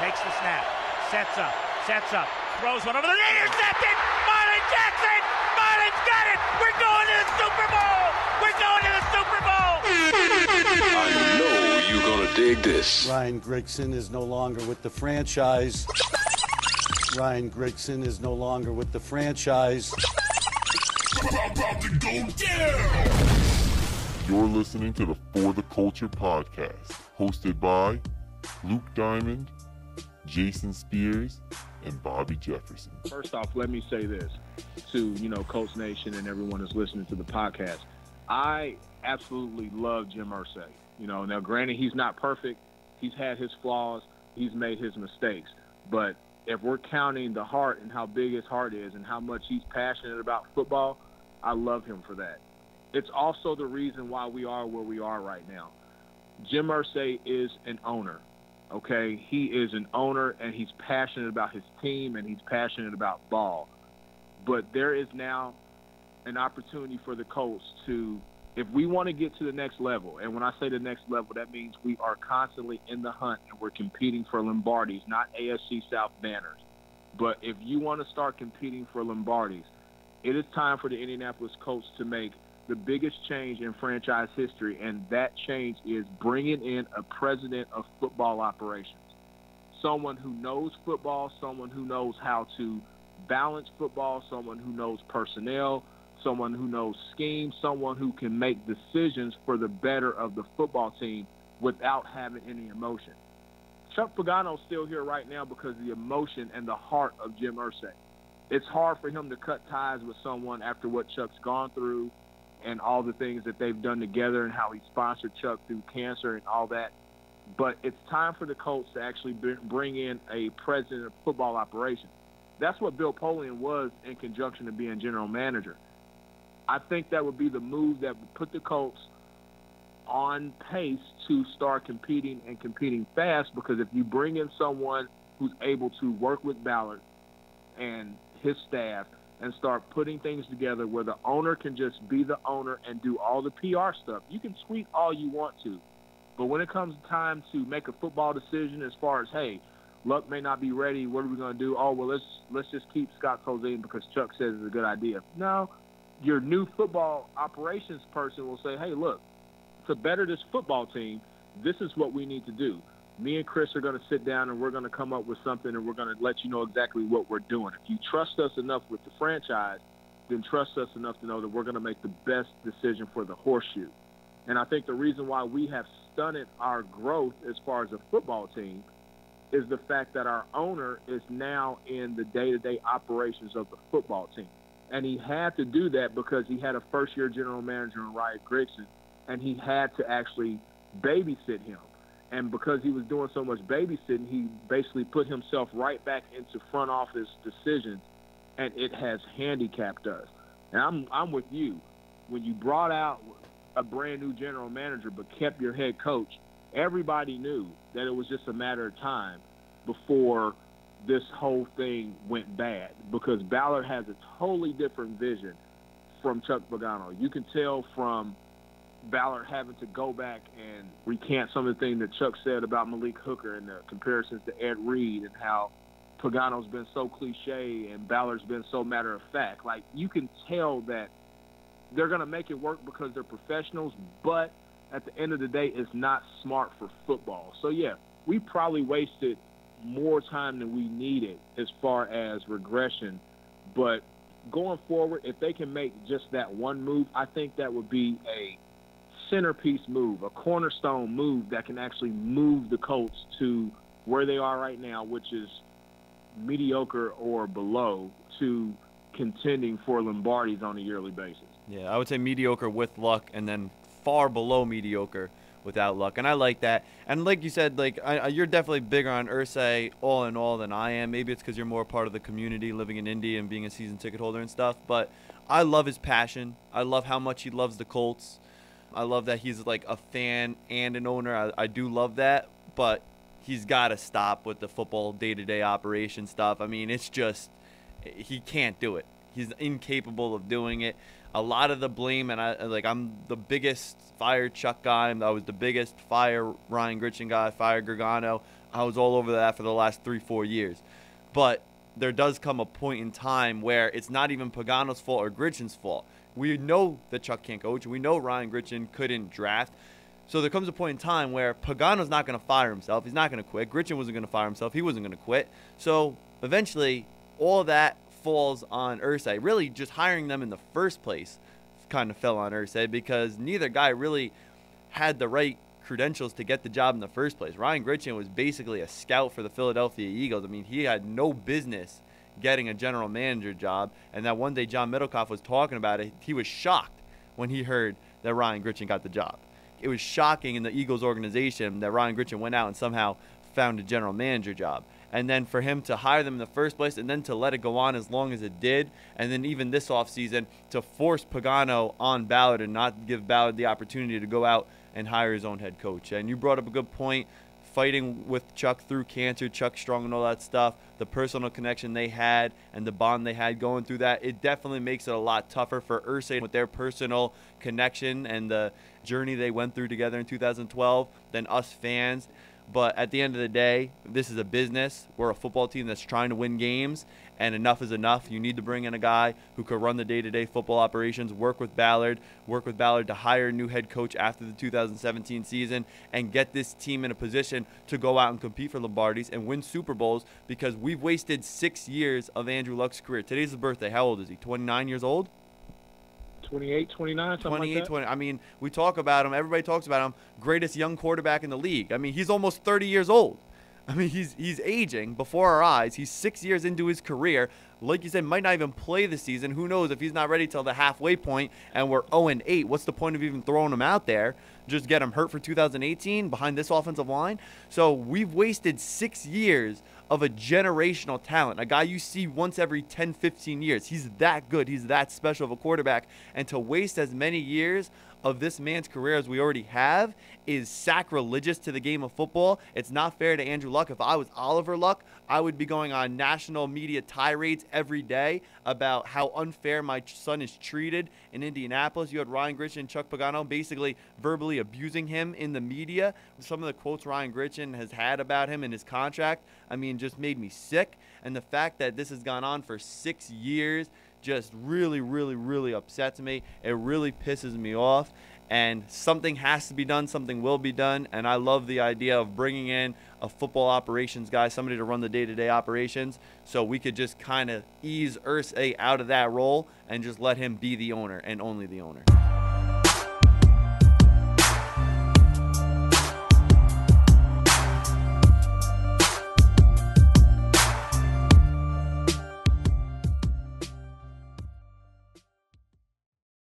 takes the snap, sets up, sets up, throws one over the intercepted. Marlin Jackson, Marlin's got it. We're going to the Super Bowl. We're going to the Super Bowl. I know you're gonna dig this. Ryan Grigson is no longer with the franchise. Ryan Grigson is no longer with the franchise. You're listening to the For the COLTure podcast, hosted by Luke Diamond, Jason Spears, and Bobby Jefferson. First off, let me say this to, you know, Colts Nation and everyone that's listening to the podcast. I absolutely love Jim Irsay. You know, now granted he's not perfect. He's had his flaws. He's made his mistakes. But if we're counting the heart and how big his heart is and how much he's passionate about football, I love him for that. It's also the reason why we are where we are right now. Jim Irsay is an owner. Okay, he is an owner and he's passionate about his team and he's passionate about ball. But there is now an opportunity for the Colts to, if we want to get to the next level, and when I say the next level, that means we are constantly in the hunt and we're competing for Lombardis, not AFC South banners. But if you want to start competing for Lombardis, it is time for the Indianapolis Colts to make the biggest change in franchise history, and that change is bringing in a president of football operations. Someone who knows football, someone who knows how to balance football, someone who knows personnel, someone who knows schemes, someone who can make decisions for the better of the football team without having any emotion. Chuck Pagano's still here right now because of the emotion and the heart of Jim Irsay. It's hard for him to cut ties with someone after what Chuck's gone through and all the things that they've done together and how he sponsored Chuck through cancer and all that. But it's time for the Colts to actually bring in a president of football operations. That's what Bill Polian was in conjunction to being general manager. I think that would be the move that would put the Colts on pace to start competing and competing fast because if you bring in someone who's able to work with Ballard and his staff and start putting things together where the owner can just be the owner and do all the PR stuff. You can tweet all you want to, but when it comes time to make a football decision as far as hey, Luck may not be ready. What are we going to do? Oh well, let's let's just keep Scott Tolzien because Chuck says it's a good idea. No, your new football operations person will say, hey, look, to better this football team, this is what we need to do me and Chris are going to sit down and we're going to come up with something and we're going to let you know exactly what we're doing. If you trust us enough with the franchise, then trust us enough to know that we're going to make the best decision for the horseshoe. And I think the reason why we have stunted our growth as far as a football team is the fact that our owner is now in the day-to-day operations of the football team. And he had to do that because he had a first-year general manager in Ryan Grigson, and he had to actually babysit him and because he was doing so much babysitting, he basically put himself right back into front office decisions, and it has handicapped us. And I'm I'm with you. When you brought out a brand new general manager but kept your head coach, everybody knew that it was just a matter of time before this whole thing went bad because Ballard has a totally different vision from Chuck Pagano. You can tell from Ballard having to go back and recant some of the things that Chuck said about Malik Hooker and the comparisons to Ed Reed and how Pagano's been so cliche and Ballard's been so matter of fact. Like you can tell that they're going to make it work because they're professionals, but at the end of the day, it's not smart for football. So yeah, we probably wasted more time than we needed as far as regression, but going forward, if they can make just that one move, I think that would be a centerpiece move, a cornerstone move that can actually move the Colts to where they are right now, which is mediocre or below, to contending for Lombardis on a yearly basis. Yeah, I would say mediocre with luck, and then far below mediocre without luck, and I like that. And like you said, like I, you're definitely bigger on Irsay all in all than I am. Maybe it's because you're more part of the community, living in Indy and being a season ticket holder and stuff. But I love his passion. I love how much he loves the Colts. I love that he's like a fan and an owner. I, I do love that, but he's got to stop with the football day-to-day operation stuff. I mean, it's just he can't do it. He's incapable of doing it. A lot of the blame, and I like I'm the biggest fire Chuck guy. I was the biggest fire Ryan Grigson guy, fire Gargano. I was all over that for the last three, four years. But there does come a point in time where it's not even Pagano's fault or Grigson's fault. We know that Chuck can't coach. We know Ryan Grigson couldn't draft. So there comes a point in time where Pagano's not going to fire himself. He's not going to quit. Gritchen wasn't going to fire himself. He wasn't going to quit. So eventually, all that falls on Irsay. Really, just hiring them in the first place kind of fell on Irsay because neither guy really had the right credentials to get the job in the first place. Ryan Grigson was basically a scout for the Philadelphia Eagles. I mean, he had no business getting a general manager job. And that one day John Middlekauff was talking about it, he was shocked when he heard that Ryan Grigson got the job. It was shocking in the Eagles organization that Ryan Grigson went out and somehow found a general manager job and then for him to hire them in the first place and then to let it go on as long as it did and then even this offseason to force Pagano on Ballard and not give Ballard the opportunity to go out and hire his own head coach. And you brought up a good point fighting with Chuck through cancer, Chuck Strong and all that stuff, the personal connection they had and the bond they had going through that, it definitely makes it a lot tougher for Irsay with their personal connection and the journey they went through together in 2012 than us fans. But at the end of the day, this is a business. We're a football team that's trying to win games, and enough is enough. You need to bring in a guy who could run the day to day football operations, work with Ballard, work with Ballard to hire a new head coach after the 2017 season, and get this team in a position to go out and compete for Lombardis and win Super Bowls because we've wasted six years of Andrew Luck's career. Today's his birthday. How old is he? 29 years old? 28, 29, something 28, like that. 20. I mean, we talk about him. Everybody talks about him. Greatest young quarterback in the league. I mean, he's almost 30 years old. I mean, he's he's aging before our eyes. He's six years into his career. Like you said, might not even play the season. Who knows if he's not ready till the halfway point and we're 0 and 8? What's the point of even throwing him out there? Just get him hurt for 2018 behind this offensive line. So we've wasted six years of a generational talent, a guy you see once every 10, 15 years. He's that good. He's that special of a quarterback. And to waste as many years of this man's career as we already have is sacrilegious to the game of football. It's not fair to Andrew Luck. If I was Oliver Luck, I would be going on national media tirades every day about how unfair my son is treated in Indianapolis. You had Ryan Grigson and Chuck Pagano basically verbally abusing him in the media. Some of the quotes Ryan Grigson has had about him in his contract, I mean, just made me sick. And the fact that this has gone on for six years just really, really, really upsets me. It really pisses me off. And something has to be done, something will be done. And I love the idea of bringing in a football operations guy, somebody to run the day to day operations, so we could just kind of ease Irsay out of that role and just let him be the owner and only the owner.